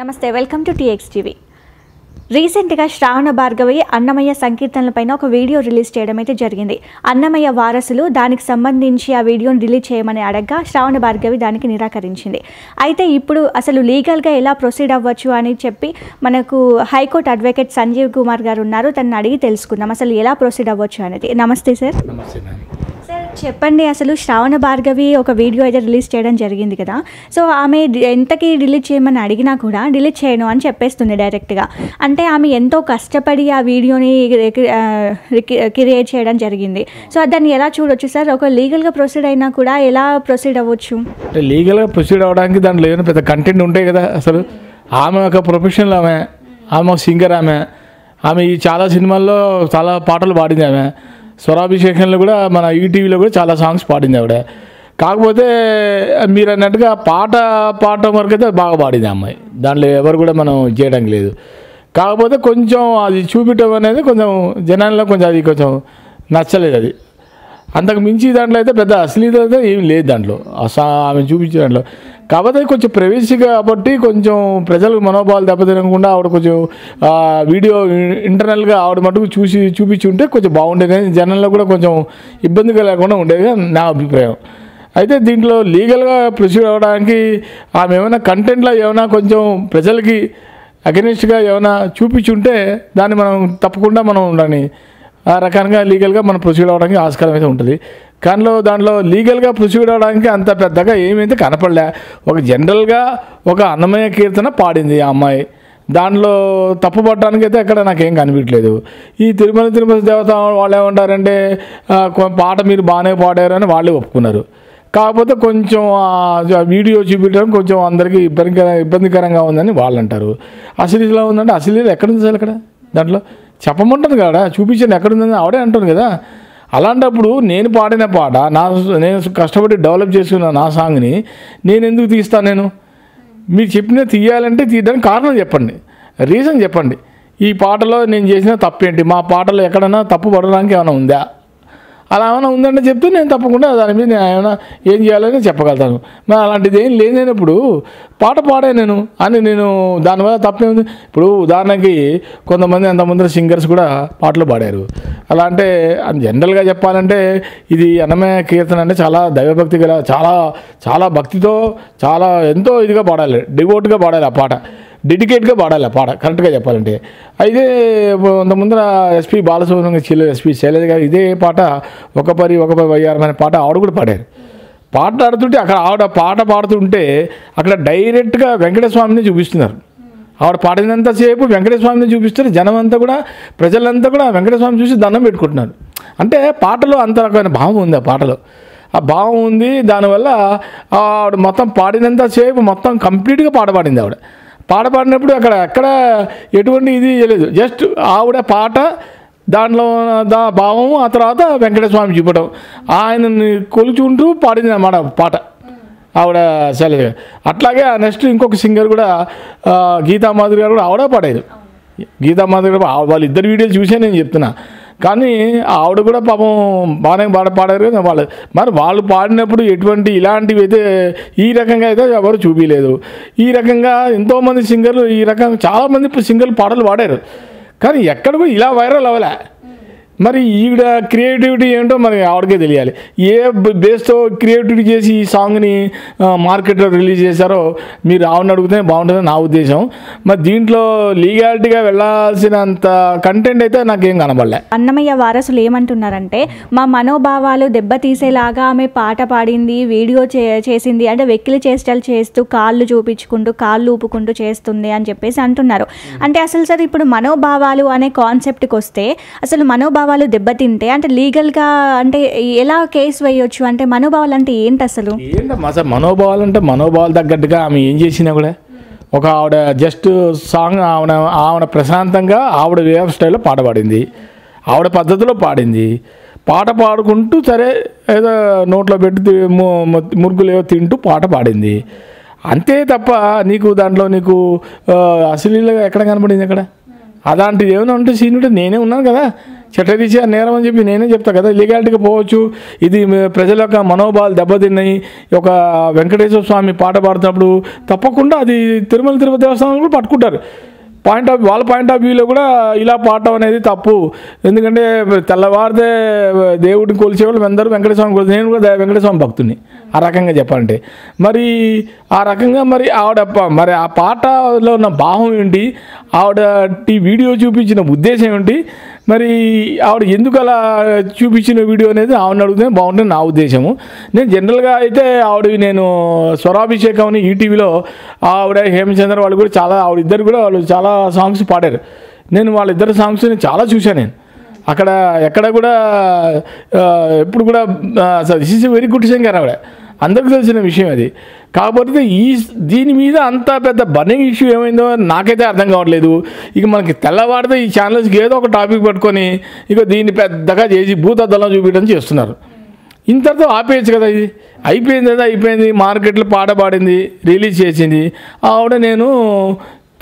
నమస్తే welcome to TX TV. రీసెంట్గా శ్రావణ భార్గవి అన్నమయ్య సంకీర్తనలపైన ఒక వీడియో రిలీజ్ చేయడం అయితే జరిగింది. అన్నమయ్య వారసులు దానికి సంబంధించి ఆ వీడియోని రిలీజ్ చేయమని అడగ్గా శ్రావణ భార్గవి దానికి నిరాకరించింది. అయితే ఇప్పుడు అసలు లీగల్గా ఎలా ప్రొసీడ్ అవ్వచ్చు అని చెప్పి మనకు హైకోర్టు అడ్వకేట్ సంజీవ్ కుమార్ గారు ఉన్నారు. తనని అడిగి తెలుసుకుందాం. అసలు ఎలా ప్రొసీడ్ అవ్వచ్చు అనేది. నమస్తే సార్. నమస్తే సార్ చెప్పండి అసలు శ్రావణ భార్గవి ఒక వీడియో అయితే రిలీజ్ చేయడం జరిగింది కదా. సో ఆమె ఎంతకి డిలీట్ చేయమని అడిగినా కూడా డిలీట్ చేయను అని చెప్పేస్తుంది డైరెక్ట్గా. అంటే ఆమె ఎంతో కష్టపడి ఆ వీడియోని క్రియేట్ చేయడం జరిగింది. సో దాన్ని ఎలా చూడొచ్చు సార్? ఒక లీగల్గా ప్రొసీడ్ అయినా కూడా ఎలా ప్రొసీడ్ అవ్వచ్చు? అంటే లీగల్గా ప్రొసీడ్ అవ్వడానికి దాంట్లో ఏమైనా పెద్ద కంటెంట్ ఉంటాయి కదా అసలు. ఆమె ఒక ప్రొఫెషనల్ ఆమె ఆమె ఒక సింగర్ ఆమె. ఆమె ఈ చాలా సినిమాల్లో చాలా పాటలు పాడింది ఆమె. స్వరాభిషేకంలో కూడా మన ఈటీవీలో కూడా చాలా సాంగ్స్ పాడింది ఆవిడ. కాకపోతే మీరు అన్నట్టుగా పాట పాడటం వరకు అయితే బాగా పాడింది అమ్మాయి. దాంట్లో ఎవరు కూడా మనం చేయడం లేదు. కాకపోతే కొంచెం అది చూపించడం అనేది కొంచెం జనాల్లో కొంచెం అది కొంచెం నచ్చలేదు అది. అంతకు మించి దాంట్లో అయితే పెద్ద అశ్లీలత అయితే ఏం లేదు దాంట్లో. ఆమె చూపించే దాంట్లో. కాకపోతే కొంచెం ప్రైవసీ కాబట్టి కొంచెం ప్రజలకు మనోభావాలు దెబ్బతినకుండా ఆవిడ కొంచెం వీడియో ఇంటర్నల్గా ఆవిడ మటుకు చూసి చూపించి ఉంటే కొంచెం బాగుండేది. కానీ జనంలో కూడా కొంచెం ఇబ్బందిగా లేకుండా ఉండేది నా అభిప్రాయం. అయితే దీంట్లో లీగల్గా ప్రొసీడ్ అవ్వడానికి ఆమె ఏమైనా కంటెంట్లో ఏమైనా కొంచెం ప్రజలకి అగెనిస్ట్గా ఏమైనా చూపించుంటే దాన్ని మనం తప్పకుండా మనం దాన్ని ఆ రకంగా లీగల్గా మనం ప్రొసీడ్ అవ్వడానికి ఆస్కారం అయితే ఉంటుంది. కానీ దాంట్లో లీగల్గా ప్రొసీడ్ అవ్వడానికి అంత పెద్దగా ఏమైతే కనపడలే. ఒక జనరల్గా ఒక అన్నమయ్య కీర్తన పాడింది ఆ అమ్మాయి. దాంట్లో తప్పు పడడానికి అయితే అక్కడ నాకేం కనిపించలేదు ఈ తిరుమల తిరుపతి దేవత వాళ్ళు ఏమంటారంటే పాట మీరు బాగానే పాడారు అని వాళ్ళే ఒప్పుకున్నారు. కాకపోతే కొంచెం వీడియో చూపించడం కొంచెం అందరికీ ఇబ్బందికర ఇబ్బందికరంగా ఉందని వాళ్ళు అంటారు. అశ్లీలా ఉందంటే అశ్లీలు ఎక్కడ ఉంది అసలు అక్కడ దాంట్లో చెప్పమంటుంది కదా చూపించండి ఎక్కడ ఉందని ఆవిడే అంటుంది కదా. అలాంటప్పుడు నేను పాడిన పాట నా నేను కష్టపడి డెవలప్ చేసుకున్న నా సాంగ్ని నేను ఎందుకు తీస్తాను నేను? మీరు చెప్పిన తీయాలంటే తీయడానికి కారణం చెప్పండి రీజన్ చెప్పండి. ఈ పాటలో నేను చేసిన తప్పేంటి? మా పాటలో ఎక్కడైనా తప్పు పడడానికి ఏమైనా ఉందా? అలా ఏమైనా ఉందంటే చెప్తే నేను తప్పకుండా దాని మీద నేను ఏమైనా ఏం చేయాలని చెప్పగలుగుతాను. మరి అలాంటిది ఏం లేనప్పుడు పాట పాడే నేను. అని నేను దానివల్ల తప్పేముంది? ఇప్పుడు ఉదాహరణకి కొంతమంది అంతమంది సింగర్స్ కూడా పాటలు పాడారు. అలా అంటే జనరల్గా చెప్పాలంటే ఇది అన్నమయ కీర్తన అంటే చాలా దైవభక్తి గల చాలా చాలా భక్తితో చాలా ఎంతో ఇదిగా పాడాలి డివోట్గా పాడాలి ఆ పాట. డెడికేట్గా పాడాలి ఆ పాట కరెక్ట్గా చెప్పాలంటే. అయితే కొంత ముందర ఎస్పి బాలసుబ్రహ్మణ్యం చిల్ల ఎస్పీ శైలజ గారు ఇదే పాట ఒక పరి ఒక పరి వయ్యారం అనే పాట ఆవిడ కూడా పాడారు. పాట ఆడుతుంటే అక్కడ ఆవిడ పాట పాడుతుంటే అక్కడ డైరెక్ట్గా వెంకటస్వామిని స్వామిని చూపిస్తున్నారు. ఆవిడ పాడినంతసేపు వెంకటస్వామిని చూపిస్తారు జనం అంతా కూడా ప్రజలంతా కూడా వెంకటస్వామి స్వామి చూసి దండం పెట్టుకుంటున్నారు. అంటే పాటలో అంత రకమైన భావం ఉంది ఆ పాటలో. ఆ భావం ఉంది దానివల్ల ఆవిడ మొత్తం పాడినంతసేపు మొత్తం కంప్లీట్గా పాట పాడింది ఆవిడ. పాట పాడినప్పుడు అక్కడ ఎక్కడ ఎటువంటి ఇది లేదు జస్ట్ ఆవిడ పాట దాంట్లో దా భావము ఆ తర్వాత వెంకటస్వామి చూపడం ఆయనని కొలుచుకుంటూ పాడింది అన్నమాట పాట. ఆవిడ శైలజ అట్లాగే నెక్స్ట్ ఇంకొక సింగర్ కూడా గీతా మాధురి గారు కూడా ఆవిడ పాడారు గీతా మాధురి గారు వాళ్ళిద్దరు వీడియోలు చూసే నేను చెప్తున్నా. కానీ ఆవిడ కూడా పాపం బాగానే పాడ పాడారు కదా వాళ్ళు. మరి వాళ్ళు పాడినప్పుడు ఎటువంటి ఇలాంటివి అయితే ఈ రకంగా అయితే ఎవరు చూపించలేదు ఈ రకంగా ఎంతోమంది సింగర్లు ఈ రకంగా చాలామంది ఇప్పుడు సింగర్లు పాటలు పాడారు. కానీ ఎక్కడ కూడా ఇలా వైరల్ అవ్వలే. మరి ఈవిడ క్రియేటివిటీ ఏంటో మరి ఆవిడకే తెలియాలి. ఏ బేస్తో క్రియేటివిటీ చేసి ఈ సాంగ్ని మార్కెట్లో రిలీజ్ చేశారో మీరు ఆవిడని అడిగితే బాగుంటుందని నా ఉద్దేశం. మరి దీంట్లో లీగాలిటీగా వెళ్ళాల్సినంత కంటెంట్ అయితే నాకేం కనబడలే. అన్నమయ్య వారసులు ఏమంటున్నారంటే మా మనోభావాలు దెబ్బతీసేలాగా ఆమె పాట పాడింది వీడియో చే చేసింది అంటే వెక్కిలి చేష్టలు చేస్తూ కాళ్ళు చూపించుకుంటూ కాళ్ళు ఊపుకుంటూ చేస్తుంది అని చెప్పేసి అంటున్నారు. అంటే అసలు సార్ ఇప్పుడు మనోభావాలు అనే కాన్సెప్ట్కి వస్తే అసలు మనోభావాలు దెబ్బతింటే అంటే లీగల్గా అంటే ఎలా కేసు వేయొచ్చు? అంటే మనోభావాలు అంటే ఏంటి అసలు? ఏంటమ్మా అసలు మనోభావాలు అంటే మనోభావాలు తగ్గట్టుగా ఆమె ఏం చేసినా కూడా ఒక ఆవిడ జస్ట్ సాంగ్ ఆవిడ ఆవిడ ప్రశాంతంగా ఆవిడ వే ఆఫ్ స్టైల్లో పాట పాడింది. ఆవిడ పద్ధతిలో పాడింది. పాట పాడుకుంటూ సరే ఏదో నోట్లో పెట్టి మురుగులు ఏవో తింటూ పాట పాడింది. అంతే తప్ప నీకు దాంట్లో నీకు అశ్లీలగా ఎక్కడ కనపడింది అక్కడ? అలాంటిది ఏమైనా ఉంటే సీనుడు నేనే ఉన్నాను కదా. చట్టరీత్యా నేరం అని చెప్పి నేనే చెప్తా కదా. లీగాలిటీగా పోవచ్చు. ఇది ప్రజల యొక్క మనోభావాలు దెబ్బతిన్నాయి. ఒక వెంకటేశ్వర స్వామి పాట పాడుతున్నప్పుడు తప్పకుండా అది తిరుమల తిరుపతి దేవస్థానం కూడా పట్టుకుంటారు. పాయింట్ ఆఫ్ వాళ్ళ పాయింట్ ఆఫ్ వ్యూలో కూడా ఇలా పాడటం అనేది తప్పు. ఎందుకంటే తెల్లవారితే దేవుడిని కొలిచేవాళ్ళు అందరూ వెంకటస్వామి కొలిచి నేను కూడా వెంకటస్వామి భక్తుని ఆ రకంగా చెప్పాలంటే. మరి ఆ రకంగా మరి ఆవిడ మరి ఆ పాటలో ఉన్న భావం ఏంటి? ఆవిడ టీ వీడియో చూపించిన ఉద్దేశం ఏంటి? మరి ఆవిడ ఎందుకు అలా చూపించిన వీడియో అనేది ఆవిడని అడిగితే బాగుంటుంది నా ఉద్దేశము. నేను జనరల్గా అయితే ఆవిడ నేను స్వరాభిషేకం అని ఈటీవీలో ఆవిడ హేమచంద్ర వాళ్ళు కూడా చాలా ఆవిడ ఇద్దరు కూడా వాళ్ళు చాలా సాంగ్స్ పాడారు. నేను వాళ్ళిద్దరు సాంగ్స్ నేను చాలా చూశాను నేను. అక్కడ ఎక్కడ కూడా ఎప్పుడు కూడా this is very good singer ఆవిడ. అందరికీ తెలిసిన విషయం అది. కాకపోతే ఈ దీని మీద అంత పెద్ద బర్నింగ్ ఇష్యూ ఏమైందో నాకైతే అర్థం కావట్లేదు. ఇక మనకి తెల్లవారితే ఈ ఛానల్స్కి ఏదో ఒక టాపిక్ పట్టుకొని ఇక దీన్ని పెద్దగా చేసి భూతద్దలం చూపించడం చేస్తున్నారు. ఇంతటితో ఆపేయచ్చు కదా ఇది. అయిపోయింది కదా అయిపోయింది. మార్కెట్లో పాట పాడింది రిలీజ్ చేసింది. ఆవిడ నేను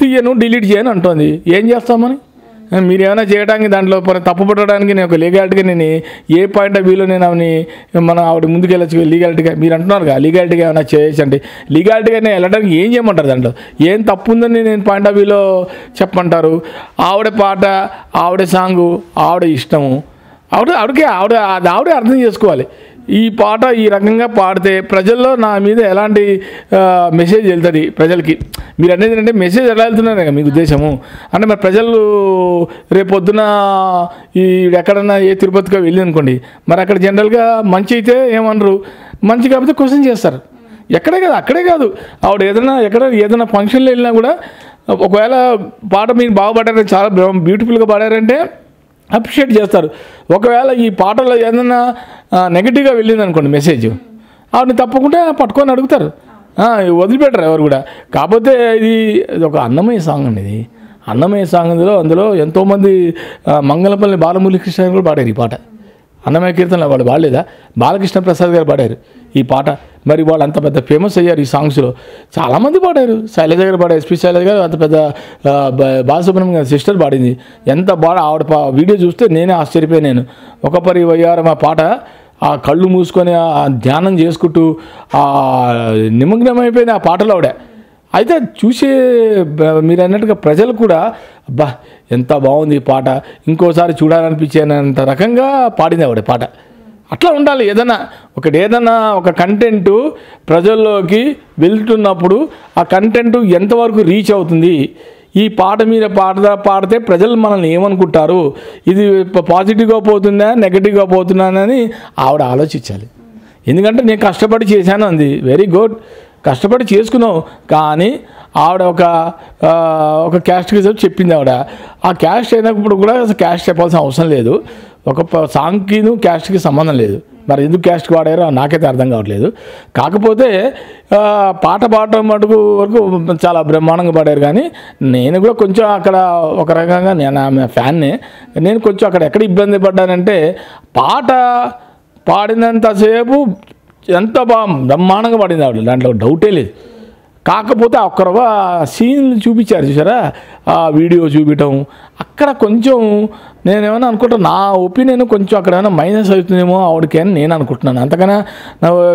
తీయను డిలీట్ చేయను అంటోంది. ఏం చేస్తామని మీరు ఏమైనా చేయడానికి దాంట్లో తప్పు పట్టడానికి నేను ఒక లీగాలిటీగా నేను ఏ పాయింట్ ఆఫ్ వ్యూలో నేను ఆమెని మనం ఆవిడ ముందుకు వెళ్ళచ్చు లీగాలిటీగా మీరు అంటున్నారు కదా లీగాలిటీగా ఏమైనా చేయొచ్చండి లీగాలిటీగా నేను వెళ్ళడానికి ఏం చేయమంటారు దాంట్లో? ఏం తప్పు ఉందని నేను పాయింట్ ఆఫ్ వ్యూలో చెప్పమంటారు? ఆవిడ పాట ఆవిడ సాంగు ఆవిడ ఇష్టము ఆవిడ ఆవిడకి ఆవిడ అది ఆవిడే అర్థం చేసుకోవాలి. ఈ పాట ఈ రకంగా పాడితే ప్రజల్లో నా మీద ఎలాంటి మెసేజ్ వెళ్తుంది ప్రజలకి? మీరు అనేది అంటే మెసేజ్ ఎలా వెళ్తున్నారు కదా మీకు ఉద్దేశము. అంటే మరి ప్రజలు రేపొద్దున ఈ ఎక్కడన్నా ఏ తిరుపతికో వెళ్ళి అనుకోండి మరి అక్కడ జనరల్గా మంచి అయితే ఏమనరు. మంచి కాకపోతే క్వశ్చన్ చేస్తారు. ఎక్కడే కాదు అక్కడే కాదు. ఆవిడ ఏదైనా ఎక్కడ ఏదైనా ఫంక్షన్లో వెళ్ళినా కూడా ఒకవేళ పాట మీరు బాగా పాడారు చాలా బ్యూటిఫుల్గా పాడారంటే అప్రిషియేట్ చేస్తారు. ఒకవేళ ఈ పాటలో ఏదైనా నెగిటివ్గా వెళ్ళింది అనుకోండి మెసేజ్ ఆవిడని తప్పకుండా పట్టుకొని అడుగుతారు. వదిలిపెట్టరు ఎవరు కూడా. కాకపోతే ఇది ఇది ఒక అన్నమయ్య సాంగ్ అండి ఇది. అన్నమయ్య సాంగ్ అందులో అందులో ఎంతోమంది మంగళపల్లి బాలమూలి కృష్ణ కూడా పాడారు ఈ పాట. అన్నమయ్య కీర్తనలో వాళ్ళు పాడలేదా? బాలకృష్ణ ప్రసాద్ గారు పాడారు ఈ పాట. మరి వాళ్ళు అంత పెద్ద ఫేమస్ అయ్యారు ఈ సాంగ్స్లో చాలామంది పాడారు. శైలజ గారు పాడారు ఎస్పీ శైలజ గారు అంత పెద్ద బ- బాలసుబ్రహ్మణ్యం గారి సిస్టర్ పాడింది. ఎంత బాగా ఆవిడ పా వీడియో చూస్తే నేనే ఆశ్చర్యపోయాను ఒక పరి వయ్యారం ఆ పాట ఆ కళ్ళు మూసుకొని ఆ ధ్యానం చేసుకుంటూ ఆ నిమగ్నమైపోయిన ఆ పాటలో ఆవిడ. అయితే చూసే మీరు అన్నట్టుగా ప్రజలు కూడా అబ్బా ఎంత బాగుంది ఈ పాట. ఇంకోసారి చూడాలనిపించేనంత రకంగా పాడింది ఆవిడ పాట. అట్లా ఉండాలి. ఏదైనా ఒకటి ఏదైనా ఒక కంటెంట్ ప్రజల్లోకి వెళ్తున్నప్పుడు ఆ కంటెంట్ ఎంతవరకు రీచ్ అవుతుంది? ఈ పాట మీద పాట పాడితే ప్రజలు మనల్ని ఏమనుకుంటారు? ఇది పాజిటివ్గా పోతుందా నెగటివ్గా పోతున్నానని ఆవిడ ఆలోచించాలి. ఎందుకంటే నేను కష్టపడి చేశాను అంది. వెరీ గుడ్ కష్టపడి చేసుకున్నాం. కానీ ఆవిడ ఒక ఒక క్యాస్ట్ రిజర్వ్ చెప్పింది ఆవిడ. ఆ క్యాస్ట్ అయినప్పుడు కూడా అసలు క్యాస్ట్ చెప్పాల్సిన అవసరం లేదు. ఒక సాంగ్కిను క్యాస్ట్కి సంబంధం లేదు. మరి ఎందుకు క్యాస్ట్ వాడారో నాకైతే అర్థం కావట్లేదు. కాకపోతే పాట పాడటం మటుకు వరకు చాలా బ్రహ్మాండంగా పాడారు కానీ నేను కూడా కొంచెం అక్కడ ఒక రకంగా నేను ఆమె ఫ్యాన్నే నేను కొంచెం అక్కడ ఎక్కడ ఇబ్బంది పడ్డానంటే పాట పాడినంతసేపు ఎంత బా బ్రహ్మాండంగా పడింది ఆవిడ. దాంట్లో డౌటే లేదు. కాకపోతే అక్కడ సీన్లు చూపించారు చూసారా? ఆ వీడియో చూపించడం అక్కడ కొంచెం నేనేమైనా అనుకుంటా నా ఒపీనియన్ కొంచెం అక్కడ ఏమైనా మైనస్ అవుతుందేమో ఆవిడకి అని నేను అనుకుంటున్నాను. అంతకన్నా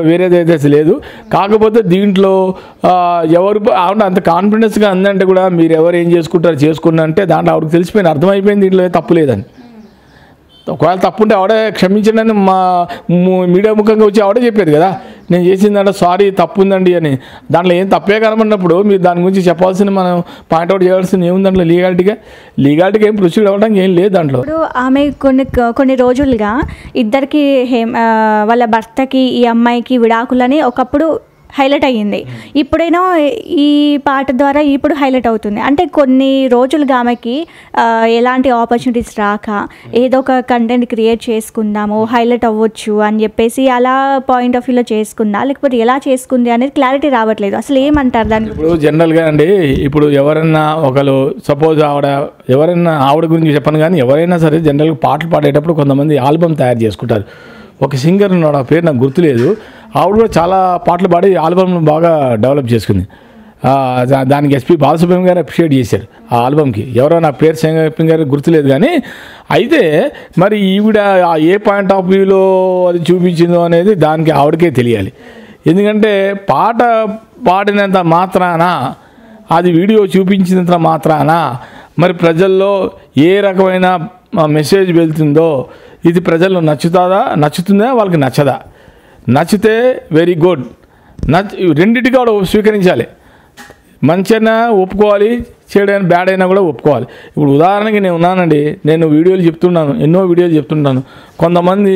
వేరేది అయితే లేదు. కాకపోతే దీంట్లో ఎవరు ఆవిడ అంత కాన్ఫిడెన్స్గా అందంటే కూడా మీరు ఎవరు ఏం చేసుకుంటారు చేసుకున్నా అంటే దాంట్లో ఆవిడకి తెలిసిపోయింది అర్థమైపోయింది దీంట్లో తప్పు లేదని. ఒకవేళ తప్పుంటే ఆవిడే క్షమించండి మా మీడియా ముఖంగా వచ్చి ఆవిడే చెప్పేది కదా. నేను చేసిందంటే సారీ తప్పు ఉందండి అని. దాంట్లో ఏం తప్పే కనబడినప్పుడు మీరు దాని గురించి చెప్పాల్సిన మనం పాయింట్అవుట్ చేయాల్సింది ఏముంది దాంట్లో లీగాలిటీగా? లీగాలిటీగా ఏం ప్రొసీడ్ అవ్వడానికి ఏం లేదు దాంట్లో. ఇప్పుడు ఆమె కొన్ని కొన్ని రోజులుగా ఇద్దరికి హేమ వాళ్ళ భర్తకి ఈ అమ్మాయికి విడాకులని ఒకప్పుడు హైలైట్ అయ్యింది. ఇప్పుడైనా ఈ పాట ద్వారా ఇప్పుడు హైలైట్ అవుతుంది. అంటే కొన్ని రోజులుగా ఆమెకి ఎలాంటి ఆపర్చునిటీస్ రాక ఏదో ఒక కంటెంట్ క్రియేట్ చేసుకుందాము హైలైట్ అవ్వచ్చు అని చెప్పేసి అలా పాయింట్ ఆఫ్ వ్యూలో చేసుకుందా? లేకపోతే ఎలా చేసుకుంది అనేది క్లారిటీ రావట్లేదు. అసలు ఏమంటారు దాని? ఇప్పుడు జనరల్గా అండి ఇప్పుడు ఎవరన్నా ఒకరు సపోజ్ ఆవిడ ఎవరైనా ఆవిడ గురించి చెప్పను కానీ ఎవరైనా సరే జనరల్గా పాటలు పాడేటప్పుడు కొంతమంది ఆల్బమ్ తయారు చేసుకుంటారు. ఒక సింగర్ ఉన్నాడు ఆ పేరు నాకు గుర్తులేదు. ఆవిడ కూడా చాలా పాటలు పాడి ఆల్బమ్ను బాగా డెవలప్ చేసుకుంది. దా- దానికి ఎస్పి బాలసుబ్రహ్మణ్యం గారు అప్రిషియేట్ చేశారు ఆ ఆల్బమ్కి. ఎవరో నా పేరు చెప్పింగ్ గారు గుర్తులేదు కానీ అయితే మరి ఈవిడ ఆ ఏ పాయింట్ ఆఫ్ వ్యూలో అది చూపించిందో అనేది దానికి ఆవిడకే తెలియాలి. ఎందుకంటే పాట పాడినంత మాత్రాన అది వీడియో చూపించినంత మాత్రాన మరి ప్రజల్లో ఏ రకమైన మెసేజ్ వెళ్తుందో ఇది ప్రజల్లో నచ్చుతుందా నచ్చుతుందా వాళ్ళకి నచ్చదా? నచ్చితే వెరీ గుడ్. నచ్చ రెండింటి కూడా స్వీకరించాలి. మంచైనా ఒప్పుకోవాలి చెడైనా బ్యాడ్ అయినా కూడా ఒప్పుకోవాలి. ఇప్పుడు ఉదాహరణకి నేను ఉన్నానండి నేను వీడియోలు చెప్తున్నాను ఎన్నో వీడియోలు చెప్తుంటాను. కొంతమంది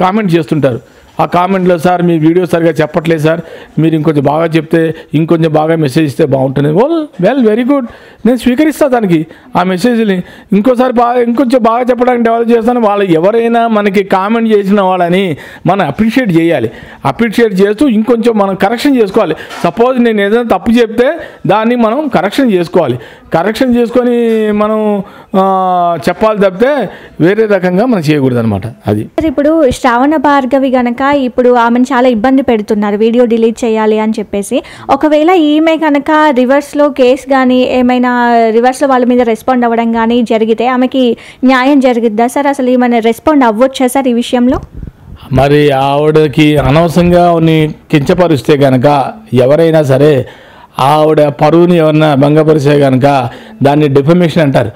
కామెంట్ చేస్తుంటారు. ఆ కామెంట్లో సార్ మీ వీడియో సరిగా చెప్పట్లేదు సార్. మీరు ఇంకొంచెం బాగా చెప్తే ఇంకొంచెం బాగా మెసేజ్ ఇస్తే బాగుంటుంది. ఓల్ వెల్ వెరీ గుడ్ నేను స్వీకరిస్తాను దానికి ఆ మెసేజ్ని. ఇంకోసారి బాగా ఇంకొంచెం బాగా చెప్పడానికి డెవలప్ చేస్తాను. వాళ్ళు ఎవరైనా మనకి కామెంట్ చేసిన వాళ్ళని మనం అప్రిషియేట్ చేయాలి. అప్రిషియేట్ చేస్తూ ఇంకొంచెం మనం కరెక్షన్ చేసుకోవాలి. సపోజ్ నేను ఏదైనా తప్పు చెప్తే దాన్ని మనం కరెక్షన్ చేసుకోవాలి. కరెక్షన్ చేసుకొని మనం చెప్పాలి తప్పితే వేరే రకంగా మనం చేయకూడదు అనమాట అది ఇప్పుడు శ్రావణ భార్గవి గనక ఇప్పుడు ఆమెను చాలా ఇబ్బంది పెడుతున్నారు. వీడియో డిలీట్ చేయాలి అని చెప్పేసి. ఒకవేళ ఈమె కనుక రివర్స్లో కేసు కానీ ఏమైనా రివర్స్లో వాళ్ళ మీద రెస్పాండ్ అవ్వడం కానీ జరిగితే ఆమెకి న్యాయం జరిగిద్దా? సార్ అసలు ఏమైనా రెస్పాండ్ అవ్వచ్చా సార్ ఈ విషయంలో? మరి ఆవిడకి అనవసరంగా కించపరిస్తే కనుక ఎవరైనా సరే ఆవిడ పరువుని ఎవరన్నా భంగపరిస్తే కనుక దాన్ని డిఫమేషన్ అంటారు.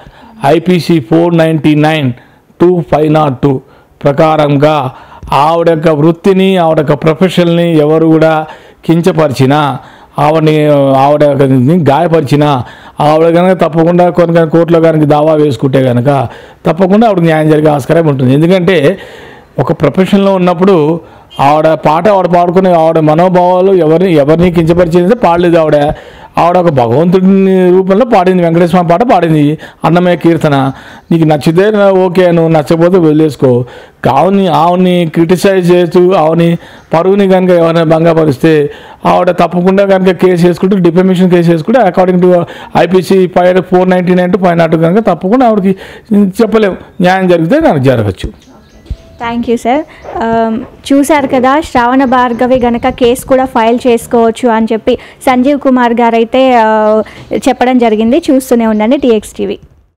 IPC four ninety nine to five nought two ప్రకారంగా ఆవిడ యొక్క వృత్తిని ఆవిడ యొక్క ప్రొఫెషన్ని ఎవరు కూడా కించపరిచినా ఆవిడని ఆవిడ యొక్క గాయపరిచినా ఆవిడ కనుక తప్పకుండా కొన్ని కోర్టులో కనుక దావా వేసుకుంటే కనుక తప్పకుండా ఆవిడకి న్యాయం జరిగే ఆస్కారం ఉంటుంది. ఎందుకంటే ఒక ప్రొఫెషన్లో ఉన్నప్పుడు ఆవిడ పాట ఆవిడ పాడుకునే ఆవిడ మనోభావాలు ఎవరిని ఎవరిని కించపరిచేది పాడలేదు ఆవిడ. ఆవిడ ఒక భగవంతుడిని రూపంలో పాడింది వెంకటేశ్వర పాట పాడింది అన్నమయ్య కీర్తన. నీకు నచ్చితే ఓకే నువ్వు నచ్చకపోతే వదిలేసుకో. ఆవుని ఆవుని క్రిటిసైజ్ చేస్తూ ఆవుని పరువుని కనుక ఎవరైనా భంగపరిస్తే ఆవిడ తప్పకుండా కనుక కేసు వేసుకుంటూ డిఫమేషన్ కేసు వేసుకుంటే according to IPC five four ninety nine to five nought కనుక తప్పకుండా ఆవిడకి చెప్పలేము న్యాయం జరిగితే నాకు జరగచ్చు. థ్యాంక్ యూ సార్ చూశారు కదా శ్రావణ భార్గవి గనక కేసు కూడా ఫైల్ చేసుకోవచ్చు అని చెప్పి సంజీవ్ కుమార్ గారు అయితే uh, చెప్పడం జరిగింది. చూస్తూనే ఉండండి టీఎక్స్ టీవీ.